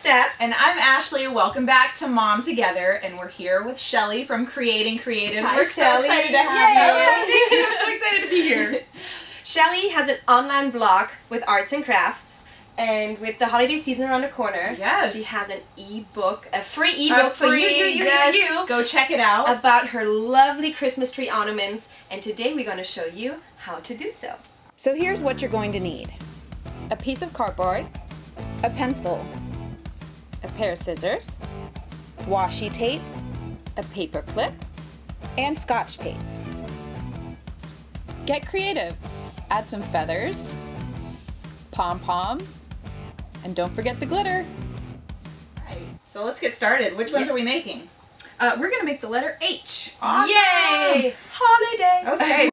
Steph. And I'm Ashley. Welcome back to Mom Together, and we're here with Shelly from Creating Creatives. Hi, we're so excited to have Yay. you. Thank. I'm so excited to be here. Shelly has an online blog with arts and crafts, and with the holiday season around the corner, Yes. she has an ebook, a free A ebook for you, free- you, you, yes, you, you, Go check it out. about her lovely Christmas tree ornaments. And today we're going to show you how to do so. so here's what you're going to need: A piece of cardboard, a pencil, a pair of scissors, washi tape, a paper clip, and scotch tape. Get creative. Add some feathers, pom poms, and don't forget the glitter. Right. So let's get started. Which ones Yeah. are we making? Uh, we're gonna make the letter H. Awesome. Yay! Holiday! Okay,